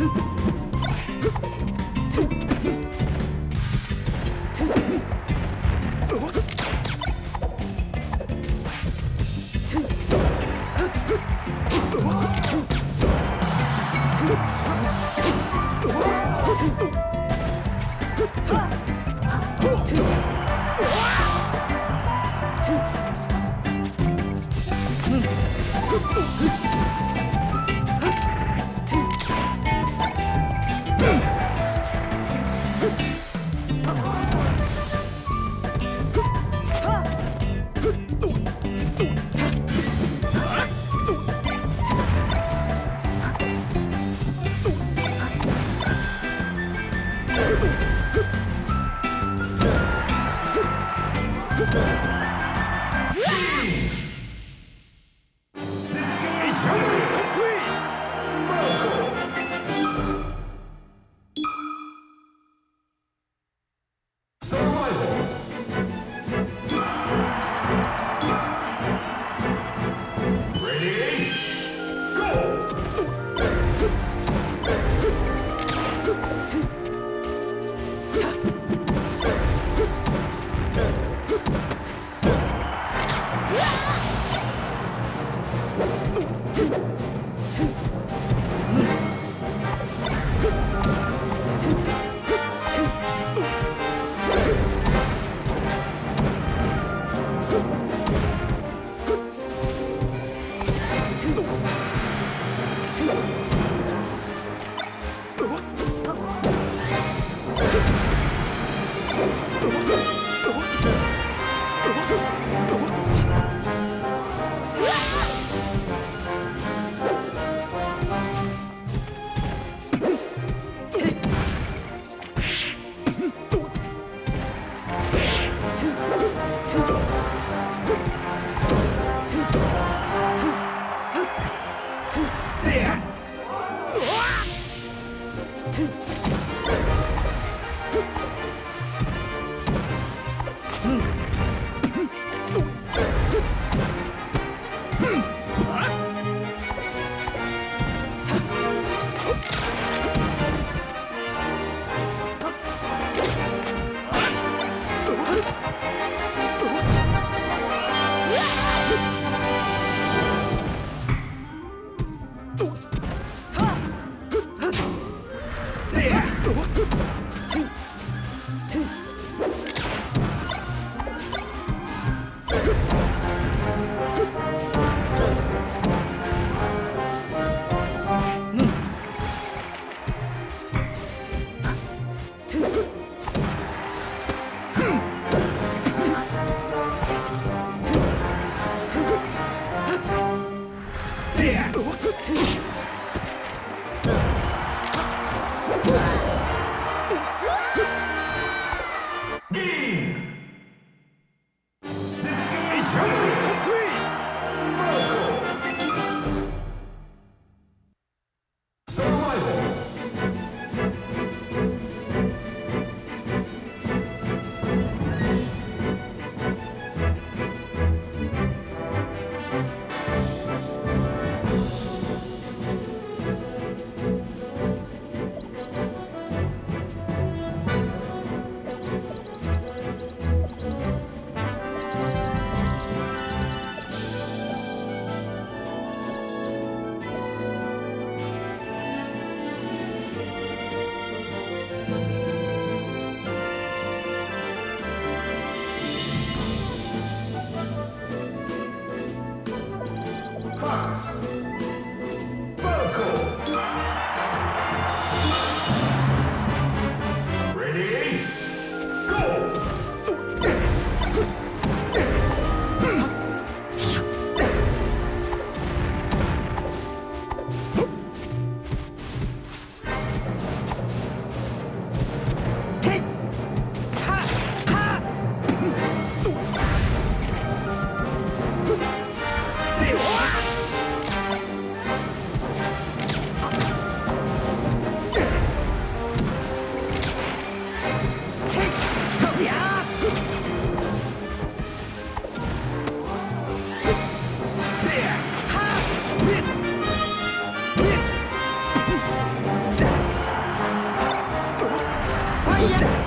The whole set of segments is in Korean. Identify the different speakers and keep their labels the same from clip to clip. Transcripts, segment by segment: Speaker 1: Ooh. Today.
Speaker 2: Yeah.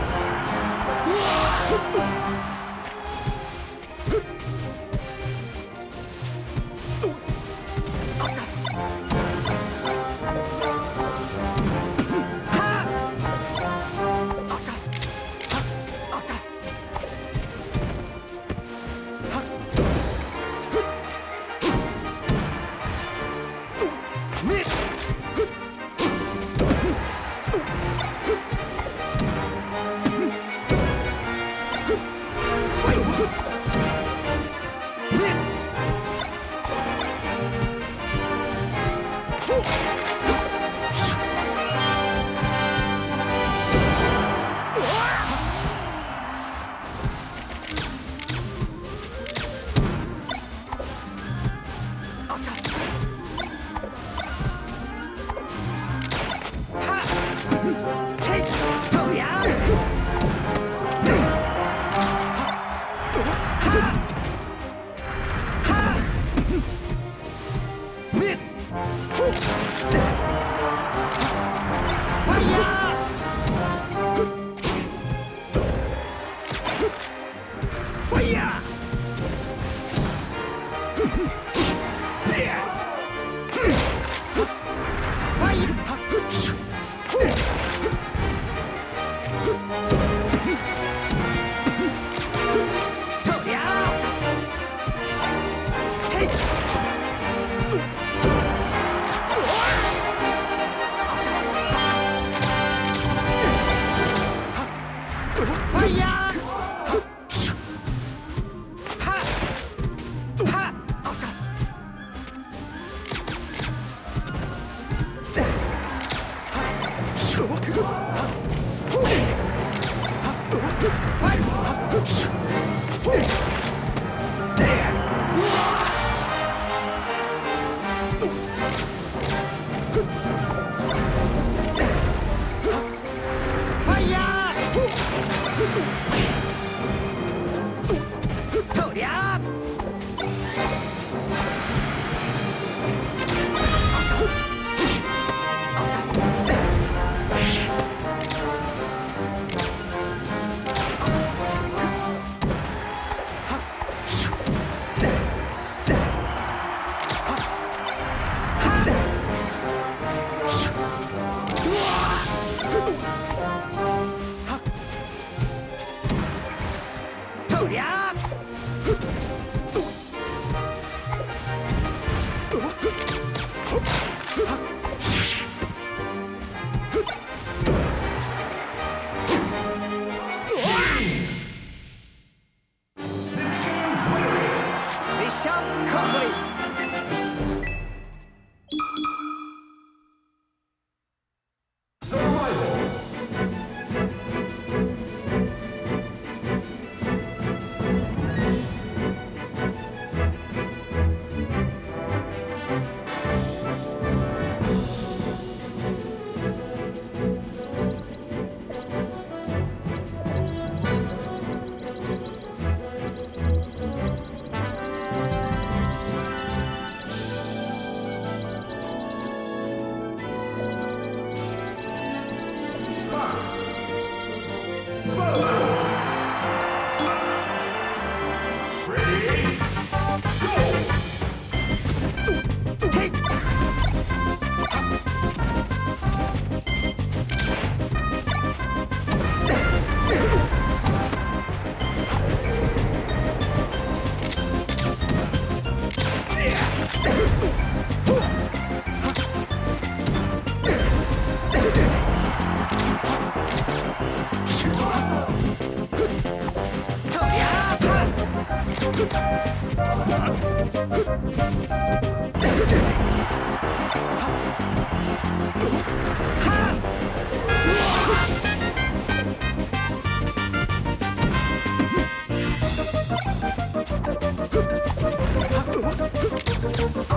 Speaker 2: Thank you.